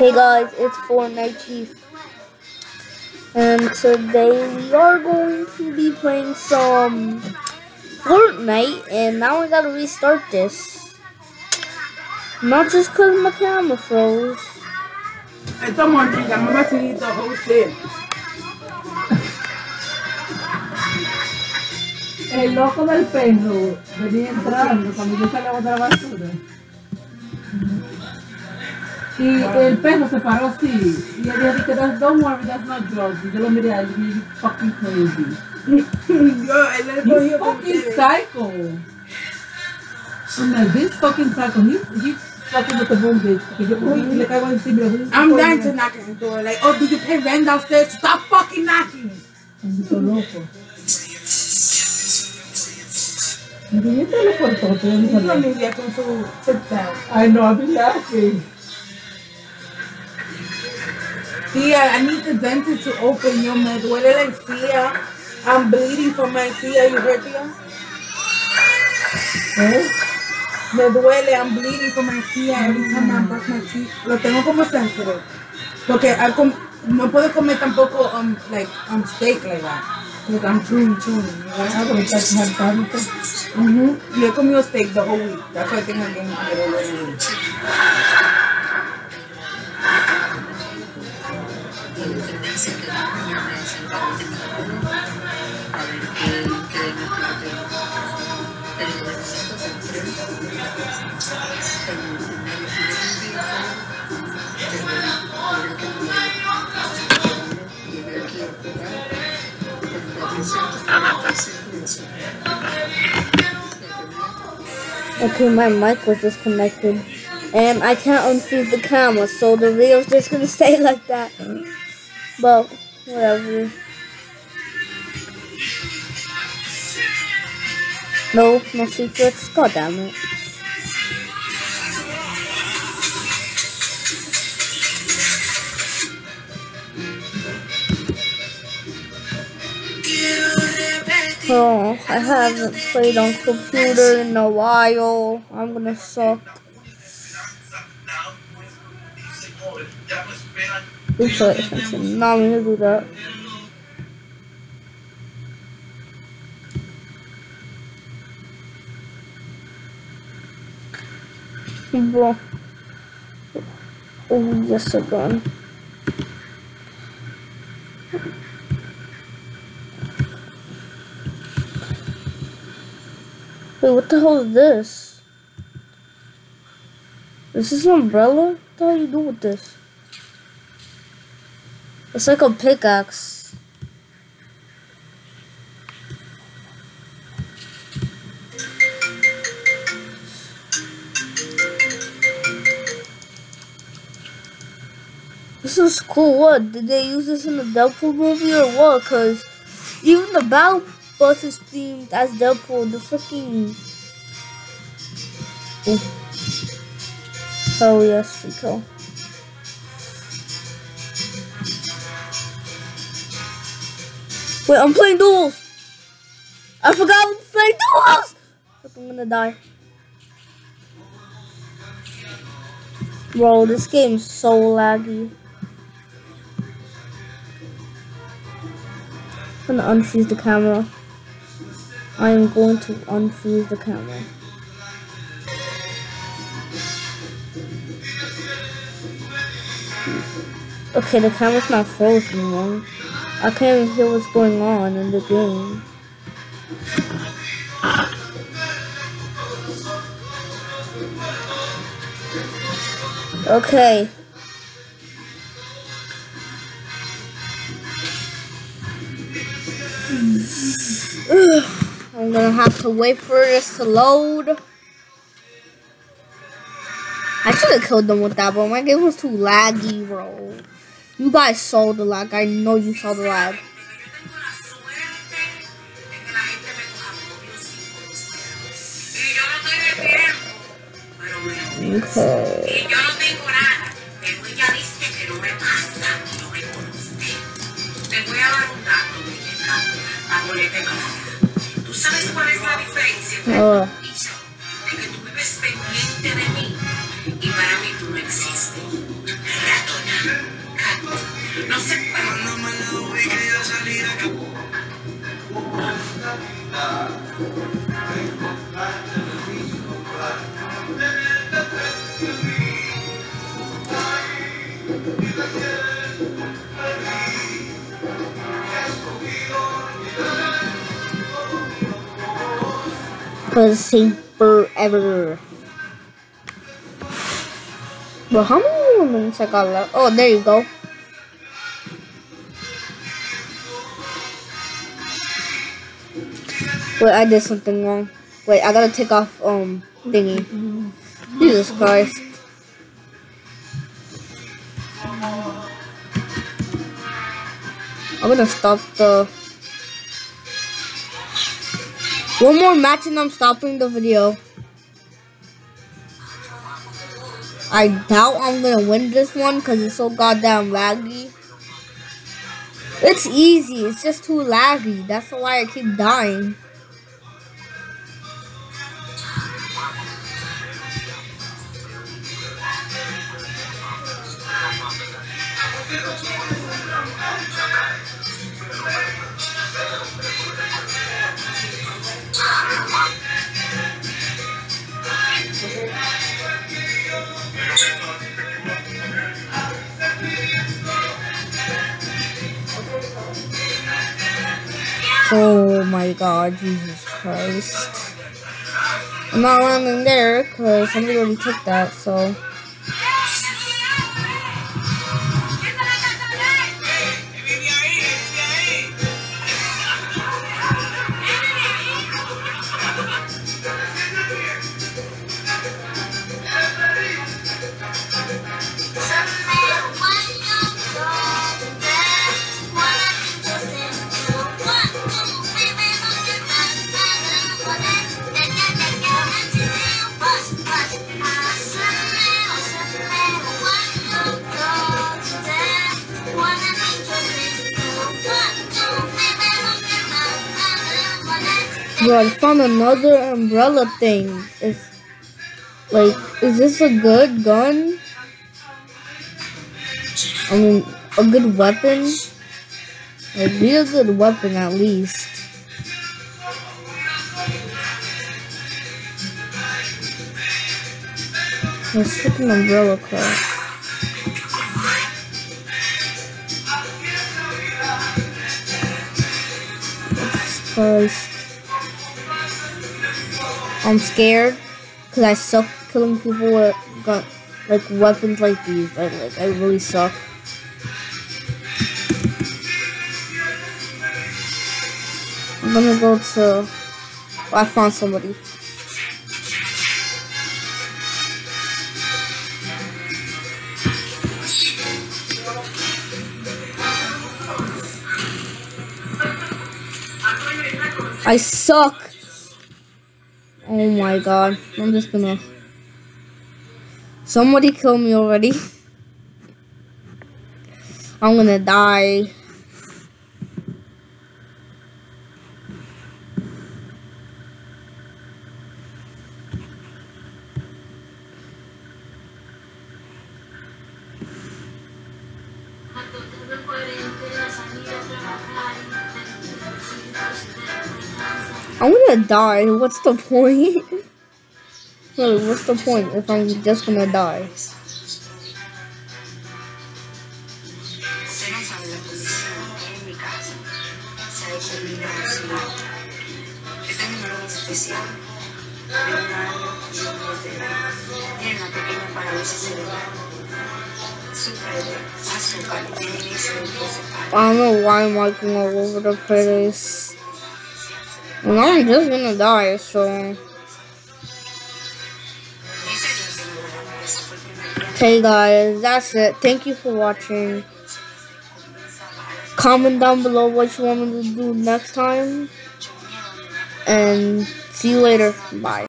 Hey guys, it's Fortnite Chief. And today we are going to be playing some Fortnite and now I gotta restart this. Not just cause my camera froze. Estamos aquí, la mamá chiquita, usted. El loco del perro venía entrando cuando yo salí a botar la basura. Y el perro se paró así. Y él dijo que that's, don't worry, that's not drugs. Y yo lo miré a él y dije, fucking crazy. Yo, él le cogió fucking psycho. I'm like, this fucking psycho. He's, he's fucking with the boom bitch. Yo cogí y le caigo encima. y le doy un I'm dying to knock at the door. Like, oh, did you pay rent downstairs? Stop fucking knocking. Maldito loco. Me dije, este lo cortó, te Mi digo, no. familia con su sit down. I know, I've been laughing. Tía, I need the dentist to open. Yo, me duele la encía. I'm bleeding from my encía. You heard, tía? ¿Eh? Me duele. I'm bleeding from my encía every time I brush my teeth. Lo tengo como sensitive. Porque no puedo comer tampoco um, like, um, steak like that. Because I'm chewing, chewing. You know? Hartándote. Mhm. Yo he comido steak the whole week. That's why I think I'm getting a little Okay, my mic was disconnected. And I can't unfreeze the camera, so the video's just gonna stay like that. But, whatever. No, no secrets. God damn it. Oh, I haven't played on computer in a while. I'm gonna suck. Oops, I not mean to do that. Bro. Oh, yes, a gun. Wait, what the hell is this? This is this an umbrella? What the hell you do with this? It's like a pickaxe. This is cool. What? Did they use this in the Deadpool movie or what? Because even the battle bus is themed as Deadpool. The freaking. Oh, yes, Rico. Wait, I'm playing duels. I forgot I'm playing duels. I'm gonna die. Bro, this game's so laggy. I'm gonna unfreeze the camera. I am going to unfreeze the camera. Okay, the camera's not frozen anymore. I can't even hear what's going on in the game. Okay. I'm gonna have to wait for this to load. I should have killed them with that, but my game was too laggy, bro. You guys saw the lag. I know you saw the lag. Okay. Yo Take forever. Well, how many more minutes I got left? Oh, there you go. Wait, I did something wrong. Wait, I gotta take off um thingy. Jesus Christ. I'm gonna stop the one more match and I'm stopping the video. I doubt I'm gonna win this one because it's so goddamn laggy. It's easy, it's just too laggy. That's why I keep dying. Oh my god, Jesus Christ. I'm not running there because somebody already took that, so. Bro, I found another umbrella thing. It's like, is this a good gun? I mean, a good weapon? Like, be a good weapon at least. Let's take an umbrella crack. Christ. I'm scared because I suck killing people uh, with gun, like weapons like these. I like I really suck. I'm gonna go to. Oh, I found somebody. I suck. Oh my god. I'm just gonna... Somebody kill me already. I'm gonna die. I'm gonna die. What's the point? Really, what's the point if I'm just gonna die? I don't know why I'm walking all over the place. And I'm just gonna die, so. Okay, guys, that's it. Thank you for watching. Comment down below what you want me to do next time. And see you later. Bye.